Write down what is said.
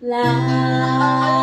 来。